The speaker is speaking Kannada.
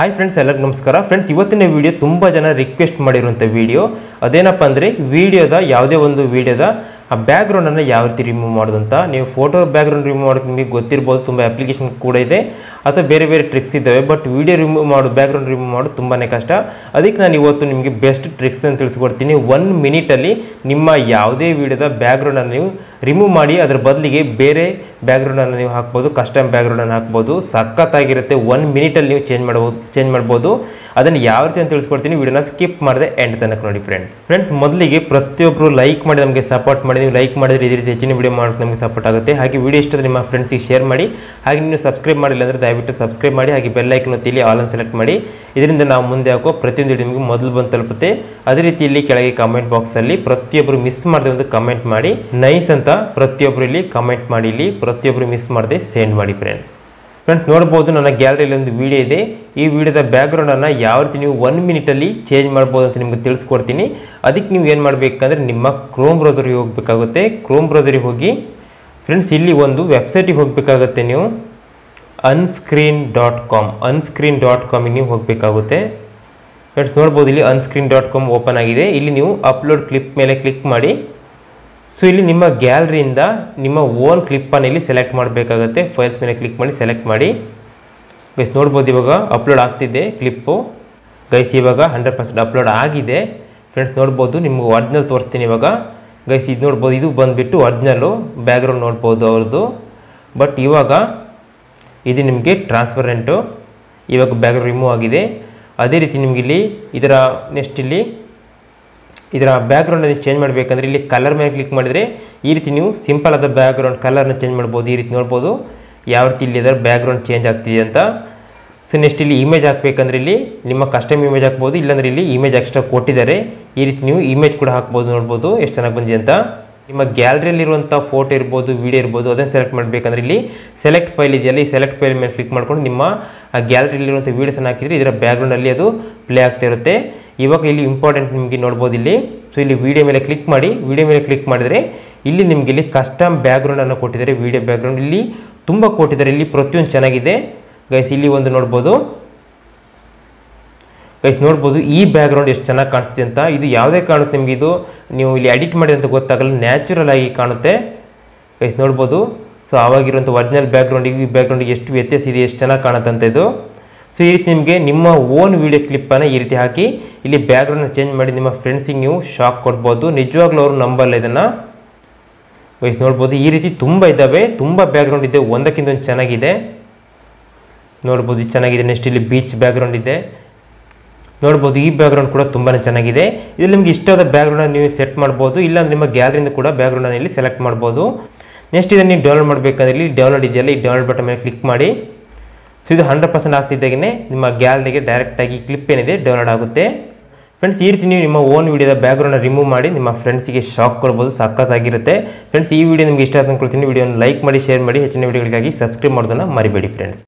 ಹಾಯ್ ಫ್ರೆಂಡ್ಸ್ ಎಲ್ಲರಿಗೂ ನಮಸ್ಕಾರ. ಫ್ರೆಂಡ್ಸ್ ಇವತ್ತಿನ ವಿಡಿಯೋ ತುಂಬ ಜನ ರಿಕ್ವೆಸ್ಟ್ ಮಾಡಿರುವಂಥ ವಿಡಿಯೋ ಅದೇನಪ್ಪ ಅಂದರೆ ವಿಡಿಯೋದ ಯಾವುದೇ ಒಂದು ವಿಡಿಯೋದ ಆ ಬ್ಯಾಕ್ಗ್ರೌಂಡನ್ನು ಯಾವ ರೀತಿ ರಿಮೂವ್ ಮಾಡೋದು ಅಂತ? ನೀವು ಫೋಟೋ ಬ್ಯಾಕ್ಗ್ರೌಂಡ್ ರಿಮೂವ್ ಮಾಡೋಕ್ಕೆ ನಿಮಗೆ ಗೊತ್ತಿರ್ಬೋದು, ತುಂಬ ಅಪ್ಲಿಕೇಶನ್ ಕೂಡ ಇದೆ. ಅಥವಾ ಬೇರೆ ಬೇರೆ ಟ್ರಿಕ್ಸ್ ಇದ್ದಾವೆ ಬಟ್ ವಿಡಿಯೋ ರಿಮೂವ್ ಮಾಡೋದು ಬ್ಯಾಕ್ಗ್ರೌಂಡ್ ರಿಮೂವ್ ಮಾಡೋದು ತುಂಬಾ ಕಷ್ಟ. ಅದಕ್ಕೆ ನಾನು ಇವತ್ತು ನಿಮಗೆ ಬೆಸ್ಟ್ ಟ್ರಿಕ್ಸ್ ಅಂತ ತಿಳಿಸ್ಕೊಡ್ತೀನಿ. ಒನ್ ಮಿನಿಟಲ್ಲಿ ನಿಮ್ಮ ಯಾವುದೇ ವಿಡಿಯೋದ ಬ್ಯಾಕ್ಗ್ರೌಂಡನ್ನು ನೀವು ರಿಮೂವ್ ಮಾಡಿ, ಅದರ ಬದಲಿಗೆ ಬೇರೆ ಬ್ಯಾಕ್ಗ್ರೌಂಡನ್ನು ನೀವು ಹಾಕ್ಬೋದು ಕಸ್ಟಮ್ ಬ್ಯಾಕ್ಗ್ರೌಂಡನ್ನು ಹಾಕ್ಬೋದು. ಸಖತ್ತಾಗಿರುತ್ತೆ. ಒನ್ ಮಿನಿಟಲ್ಲಿ ನೀವು ಚೇಂಜ್ ಮಾಡ್ಬೋದು ಚೇಂಜ್ ಮಾಡ್ಬೋದು. ಅದನ್ನು ಯಾವ ರೀತಿ ಅಂತ ತಿಳಿಸ್ಕೊಡ್ತೀನಿ, ವಿಡಿಯೋನ ಸ್ಕಿಪ್ ಮಾಡಿದೆ ಎಂಡ್ ತನಕ ನೋಡಿ ಫ್ರೆಂಡ್ಸ್ ಫ್ರೆಂಡ್ಸ್ ಮೊದಲಿಗೆ ಪ್ರತಿಯೊಬ್ಬರು ಲೈಕ್ ಮಾಡಿ ನಮಗೆ ಸಪೋರ್ಟ್ ಮಾಡಿ, ನೀವು ಲೈಕ್ ಮಾಡಿದ್ರೆ ಇದೇ ರೀತಿ ಹೆಚ್ಚಿನ ವಿಡಿಯೋ ಮಾಡೋಕ್ಕೆ ನಮಗೆ ಸಪೋರ್ಟ್ ಆಗುತ್ತೆ. ಹಾಗೆ ವಿಡಿಯೋ ಇಷ್ಟದ ನಿಮ್ಮ ಫ್ರೆಂಡ್ಸಿಗೆ ಶೇರ್ ಮಾಡಿ, ಹಾಗೆ ನೀವು ಸಬ್ಸ್ಕ್ರೈಬ್ ಮಾಡಿಲ್ಲ ಅಂದರೆ ದಯವಿಟ್ಟು ಸಬ್ಸ್ಕ್ರೈಬ್ ಮಾಡಿ, ಹಾಗೆ ಬೆಲ್ ಐಕನ್ ಒತ್ತಿಲಿ ಆಲ್ ಅನ್ನು ಸೆಲೆಕ್ಟ್ ಮಾಡಿ. ಇದರಿಂದ ನಾವು ಮುಂದೆ ಹಾಕೋ ಪ್ರತಿಯೊಂದು ವಿಡಿಯೋ ನಿಮಗೆ ಮೊದಲು ಬಂದು ತಲುಪುತ್ತೆ. ಅದೇ ರೀತಿ ಇಲ್ಲಿ ಕೆಳಗೆ ಕಮೆಂಟ್ ಬಾಕ್ಸಲ್ಲಿ ಪ್ರತಿಯೊಬ್ಬರು ಮಿಸ್ ಮಾಡಿದೆ ಒಂದು ಕಮೆಂಟ್ ಮಾಡಿ. ನೈಸ್ ಅಂತ ಪ್ರತಿಯೊಬ್ಬರು ಇಲ್ಲಿ ಕಮೆಂಟ್ ಮಾಡಿ, ಇಲ್ಲಿ ಪ್ರತಿಯೊಬ್ಬರು ಮಿಸ್ ಮಾಡದೆ ಸೆಂಡ್ ಮಾಡಿ ಫ್ರೆಂಡ್ಸ್ ಫ್ರೆಂಡ್ಸ್, ನೋಡ್ಬೋದು ನನ್ನ ಗ್ಯಾಲರಿಯಲ್ಲಿ ಒಂದು ವಿಡಿಯೋ ಇದೆ. ಈ ವಿಡಿಯೋದ ಬ್ಯಾಕ್ಗ್ರೌಂಡನ್ನು ಯಾವ ರೀತಿ ನೀವು ಒನ್ ಮಿನಿಟಲ್ಲಿ ಚೇಂಜ್ ಮಾಡ್ಬೋದು ಅಂತ ನಿಮಗೆ ತಿಳಿಸ್ಕೊಡ್ತೀನಿ. ಅದಕ್ಕೆ ನೀವು ಏನು ಮಾಡಬೇಕಂದ್ರೆ ನಿಮ್ಮ ಕ್ರೋಮ್ ಬ್ರೌಸರಿಗೆ ಹೋಗಬೇಕಾಗುತ್ತೆ. ಕ್ರೋಮ್ ಬ್ರೌಸರಿಗೆ ಹೋಗಿ ಫ್ರೆಂಡ್ಸ್ ಇಲ್ಲಿ ಒಂದು ವೆಬ್ಸೈಟಿಗೆ ಹೋಗಬೇಕಾಗುತ್ತೆ ನೀವು. Unscreen dot com Unscreen dot ಕಾಮಿಗೆ ನೀವು ಹೋಗಬೇಕಾಗುತ್ತೆ. ಫ್ರೆಂಡ್ಸ್ ನೋಡ್ಬೋದು ಇಲ್ಲಿ ಅನ್ಸ್ಕ್ರೀನ್ ಡಾಟ್ ಕಾಮ್ ಓಪನ್ ಆಗಿದೆ. ಇಲ್ಲಿ ನೀವು ಅಪ್ಲೋಡ್ ಕ್ಲಿಪ್ ಮೇಲೆ ಕ್ಲಿಕ್ ಮಾಡಿ. ಸೊ ಇಲ್ಲಿ ನಿಮ್ಮ ಗ್ಯಾಲರಿಯಿಂದ ನಿಮ್ಮ ಓನ್ ಕ್ಲಿಪ್ಪನ್ನು ಇಲ್ಲಿ ಸೆಲೆಕ್ಟ್ ಮಾಡಬೇಕಾಗುತ್ತೆ. ಫೈಲ್ಸ್ ಮೇಲೆ ಕ್ಲಿಕ್ ಮಾಡಿ ಸೆಲೆಕ್ಟ್ ಮಾಡಿ. ಗೈಸ್ ನೋಡ್ಬೋದು ಇವಾಗ ಅಪ್ಲೋಡ್ ಆಗ್ತಿದೆ ಕ್ಲಿಪ್ಪು ಗೈಸ್ ಇವಾಗ ಹಂಡ್ರೆಡ್ ಪರ್ಸೆಂಟ್ ಅಪ್ಲೋಡ್ ಆಗಿದೆ. ಫ್ರೆಂಡ್ಸ್ ನೋಡ್ಬೋದು, ನಿಮ್ಗೆ ಒರ್ಜಿನಲ್ ತೋರಿಸ್ತೀನಿ ಇವಾಗ. ಗೈಸ್ ಇದು ನೋಡ್ಬೋದು, ಇದು ಬಂದುಬಿಟ್ಟು ಒರಿಜಿನಲ್ಲು ಬ್ಯಾಕ್ಗ್ರೌಂಡ್ ನೋಡ್ಬೋದು ಅವ್ರದ್ದು. ಬಟ್ ಇವಾಗ ಇದು ನಿಮಗೆ ಟ್ರಾನ್ಸ್ಪರೆಂಟು ಇವಾಗ ಬ್ಯಾಕ್ಗ್ರೌಂಡ್ ರಿಮೂವ್ ಆಗಿದೆ. ಅದೇ ರೀತಿ ನಿಮಗಿಲ್ಲಿ ಇದರ ನೆಕ್ಸ್ಟ್ ಇಲ್ಲಿ ಇದರ ಬ್ಯಾಕ್ಗ್ರೌಂಡನ್ನು ಚೇಂಜ್ ಮಾಡಬೇಕಂದ್ರೆ ಇಲ್ಲಿ ಕಲರ್ ಮೇಲೆ ಕ್ಲಿಕ್ ಮಾಡಿದರೆ ಈ ರೀತಿ ನೀವು ಸಿಂಪಲ್ ಆದ ಬ್ಯಾಕ್ಗ್ರೌಂಡ್ ಕಲರ್ನ ಚೇಂಜ್ ಮಾಡ್ಬೋದು, ಈ ರೀತಿ ನೋಡ್ಬೋದು. ಯಾವ ರೀತಿ ಇಲ್ಲಿ ಅದರ ಬ್ಯಾಕ್ಗ್ರೌಂಡ್ ಚೇಂಜ್ ಆಗ್ತಿದೆ ಅಂತ. ಸೊ ನೆಕ್ಸ್ಟ್ ಇಲ್ಲಿ ಇಮೇಜ್ ಹಾಕಬೇಕಂದ್ರೆ ಇಲ್ಲಿ ನಿಮ್ಮ ಕಸ್ಟಮ್ ಇಮೇಜ್ ಹಾಕ್ಬೋದು, ಇಲ್ಲಾಂದ್ರೆ ಇಲ್ಲಿ ಇಮೇಜ್ ಎಕ್ಸ್ಟ್ರಾ ಕೊಟ್ಟಿದ್ದಾರೆ. ಈ ರೀತಿ ನೀವು ಇಮೇಜ್ ಕೂಡ ಹಾಕ್ಬೋದು, ನೋಡ್ಬೋದು ಎಷ್ಟು ಚೆನ್ನಾಗಿ ಬಂದಿದೆ ಅಂತ. ನಿಮ್ಮ ಗ್ಯಾಲರಿಯಲ್ಲಿರುವಂಥ ಫೋಟೋ ಇರ್ಬೋದು ವಿಡಿಯೋ ಇರ್ಬೋದು, ಅದನ್ನು ಸೆಲೆಕ್ಟ್ ಮಾಡಬೇಕಂದ್ರೆ ಇಲ್ಲಿ ಸೆಲೆಕ್ಟ್ ಫೈಲ್ ಇದೆಯಲ್ಲ, ಈ ಸೆಲೆಕ್ಟ್ ಫೈಲ್ ಮೇಲೆ ಕ್ಲಿಕ್ ಮಾಡ್ಕೊಂಡು ನಿಮ್ಮ ಆ ಗ್ಯಾಲರಿಯಲ್ಲಿರುವಂಥ ವೀಡಿಯೋಸನ್ನು ಹಾಕಿದರೆ ಇದರ ಬ್ಯಾಕ್ಗ್ರೌಂಡಲ್ಲಿ ಅದು ಪ್ಲೇ ಆಗ್ತಾ ಇರುತ್ತೆ. ಇವಾಗ ಇಲ್ಲಿ ಇಂಪಾರ್ಟೆಂಟ್ ನಿಮಗೆ ನೋಡ್ಬೋದು ಇಲ್ಲಿ. ಸೊ ಇಲ್ಲಿ ವಿಡಿಯೋ ಮೇಲೆ ಕ್ಲಿಕ್ ಮಾಡಿ ವಿಡಿಯೋ ಮೇಲೆ ಕ್ಲಿಕ್ ಮಾಡಿದರೆ ಇಲ್ಲಿ ನಿಮಗೆ ಇಲ್ಲಿ ಕಸ್ಟಮ್ ಬ್ಯಾಕ್ಗ್ರೌಂಡನ್ನು ಕೊಟ್ಟಿದ್ದಾರೆ. ವಿಡಿಯೋ ಬ್ಯಾಕ್ಗ್ರೌಂಡ್ ಇಲ್ಲಿ ತುಂಬ ಕೊಟ್ಟಿದ್ದಾರೆ. ಇಲ್ಲಿ ಪ್ರತಿಯೊಂದು ಚೆನ್ನಾಗಿದೆ. ಗೈಸ್ ಇಲ್ಲಿ ಒಂದು ನೋಡ್ಬೋದು. ಗೈಸ್ ನೋಡ್ಬೋದು ಈ ಬ್ಯಾಕ್ಗ್ರೌಂಡ್ ಎಷ್ಟು ಚೆನ್ನಾಗಿ ಕಾಣಿಸ್ತಿದೆ ಅಂತ. ಇದು ಯಾವುದೇ ಕಾಣುತ್ತೆ ನಿಮಗೆ ಇದು? ನೀವು ಇಲ್ಲಿ ಎಡಿಟ್ ಮಾಡಿ ಅಂತ ಗೊತ್ತಾಗಲ್ಲ. ನ್ಯಾಚುರಲ್ ಆಗಿ ಕಾಣುತ್ತೆ. ಗೈಸ್ ನೋಡ್ಬೋದು. ಸೊ ಆವಾಗಿರುವಂಥ ಒರಿಜಿನಲ್ ಬ್ಯಾಕ್ಗ್ರೌಂಡಿಗೆ ಈ ಬ್ಯಾಕ್ಗ್ರೌಂಡಿಗೆ ಎಷ್ಟು ವ್ಯತ್ಯಾಸ ಇದೆ, ಎಷ್ಟು ಚೆನ್ನಾಗಿ ಕಾಣುತ್ತಂತ ಇದು. ಸೊ ಈ ರೀತಿ ನಿಮಗೆ ನಿಮ್ಮ ಓನ್ ವೀಡಿಯೋ ಕ್ಲಿಪ್ಪನ್ನು ಈ ರೀತಿ ಹಾಕಿ, ಇಲ್ಲಿ ಬ್ಯಾಕ್ಗ್ರೌಂಡ್ನ ಚೇಂಜ್ ಮಾಡಿ ನಿಮ್ಮ ಫ್ರೆಂಡ್ಸಿಗೆ ನೀವು ಶಾಕ್ ಕೊಡ್ಬೋದು. ನಿಜವಾಗ್ಲೂ ಅವರು ನಂಬಲ್ಲ ಇದನ್ನು. ವಯಸ್ ನೋಡ್ಬೋದು, ಈ ರೀತಿ ತುಂಬ ಇದ್ದಾವೆ ತುಂಬ ಬ್ಯಾಕ್ಗ್ರೌಂಡ್ ಇದೆ. ಒಂದಕ್ಕಿಂತ ಒಂದು ಚೆನ್ನಾಗಿದೆ. ನೋಡ್ಬೋದು ಚೆನ್ನಾಗಿದೆ. ನೆಕ್ಸ್ಟ್ ಇಲ್ಲಿ ಬೀಚ್ ಬ್ಯಾಕ್ಗ್ರೌಂಡ್ ಇದೆ. ನೋಡ್ಬೋದು, ಈ ಬ್ಯಾಕ್ಗ್ರೌಂಡ್ ಕೂಡ ತುಂಬಾ ಚೆನ್ನಾಗಿದೆ. ಇದು ನಿಮಗೆ ಇಷ್ಟವಾದ ಬ್ಯಾಕ್ಗ್ರೌಂಡನ್ನು ನೀವು ಸೆಟ್ ಮಾಡ್ಬೋದು. ಇಲ್ಲ ನಿಮ್ಮ ಗ್ಯಾಲರಿಂದ ಕೂಡ ಬ್ಯಾಕ್ಗ್ರೌಂಡನ್ನು ಇಲ್ಲಿ ಸೆಲೆಕ್ಟ್ ಮಾಡ್ಬೋದು. ನೆಕ್ಸ್ಟ್ ಇದನ್ನು ನೀವು ಡೌನ್ಲೋಡ್ ಮಾಡಬೇಕಂದ್ರೆ ಇಲ್ಲಿ ಡೌನ್ಲೋಡ್ ಇದೆಯಲ್ಲ, ಈ ಡೌನ್ಲೋಡ್ ಬಟನ್ ಮೇಲೆ ಕ್ಲಿಕ್ ಮಾಡಿ. ಸೊ ಇದು ಹಂಡ್ರೆಡ್ ಪರ್ಸೆಂಟ್ ಆಗ್ತಿದ್ದಾಗೆ ನಿಮ್ಮ ಗ್ಯಾಲರಿಗೆ ಡೈರೆಕ್ಟಾಗಿ ಕ್ಲಿಪ್ ಏನಿದೆ ಡೌನ್ಲೋಡ್ ಆಗುತ್ತೆ. ಫ್ರೆಂಡ್ಸ್ ಈ ರೀತಿ ನೀವು ನಿಮ್ಮ ಓನ್ ವಿಡಿಯೋದ ಬ್ಯಾಕ್ಗ್ರೌಂಡ್ನ ರಿಮೂವ್ ಮಾಡಿ ನಿಮ್ಮ ಫ್ರೆಂಡ್ಸಿಗೆ ಶಾಕ್ ಕೊಡ್ಬೋದು, ಸಖತ್ತಾಗಿರುತ್ತೆ. ಫ್ರೆಂಡ್ಸ್ ಈ ವಿಡಿಯೋ ನಿಮಗೆ ಇಷ್ಟ ಅಂತ ಅನ್ಕೊಳ್ತೀನಿ. ವಿಡಿಯೋನ ಲೈಕ್ ಮಾಡಿ ಶೇರ್ ಮಾಡಿ, ಹೆಚ್ಚಿನ ವೀಡಿಯೋಗಳಿಗಾಗಿ ಸಬ್ಸ್ಕ್ರೈಬ್ ಮಾಡೋದನ್ನು ಮರಿಬೇಡಿ ಫ್ರೆಂಡ್ಸ್